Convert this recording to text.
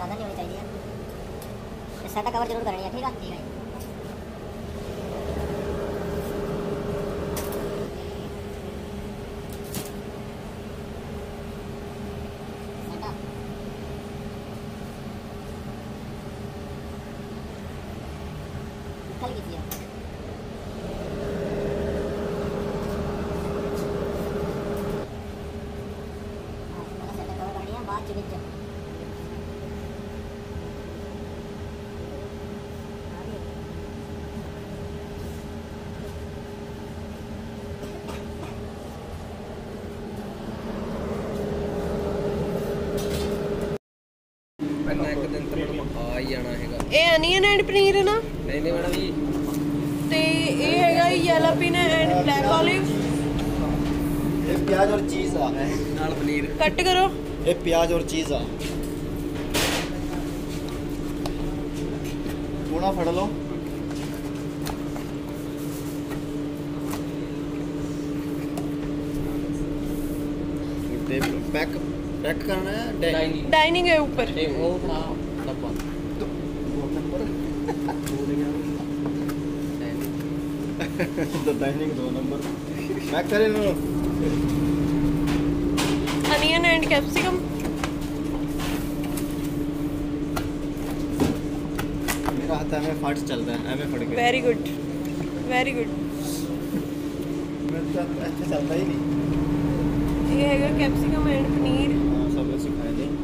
ज़्यादा नहीं होनी चाहिए। सेटा कवर ज़रूर करनी है ठीक है ठीक है सेटा कल कीजिए हाँ, पहले सेटा कवर करनी है बाद चिकित्सा ਕਰਨਾ ਇੱਕ ਦਿਨ ਤਾਂ ਮੈਡਮ ਆ ਹੀ ਜਾਣਾ ਹੈਗਾ ਇਹ ਅਨੀਅਨ ਐਂਡ ਪਨੀਰ ਹੈ ਨਾ ਨਹੀਂ ਨਹੀਂ ਮੈਡਮ ਜੀ ਤੇ ਇਹ ਹੈਗਾ ਯੈਲਾਪੀਨਾ ਐਂਡ ਬਲੈਕ ਓਲਿਵ ਇਹ ਪਿਆਜ਼ ਔਰ ਚੀਜ਼ ਆ ਨਾਲ ਪਨੀਰ ਕੱਟ ਕਰੋ ਇਹ ਪਿਆਜ਼ ਔਰ ਚੀਜ਼ ਆ ਉਹਨਾਂ ਫੜ ਲਓ ਤੇ ਪੈਕ डेक करना है डेक डाइनिंग है ऊपर। वो ना सब बंद। तो, डाइनिंग दो नंबर। मैं करे नो अनियन एंड कैप्सिकम मेरा हाथ में फट चल रहा है मैं फट गया। वेरी गुड वेरी गुड मैं तो अच्छा चलता ही नहीं। ये है कैप्सिकम एंड पनीर। Suka.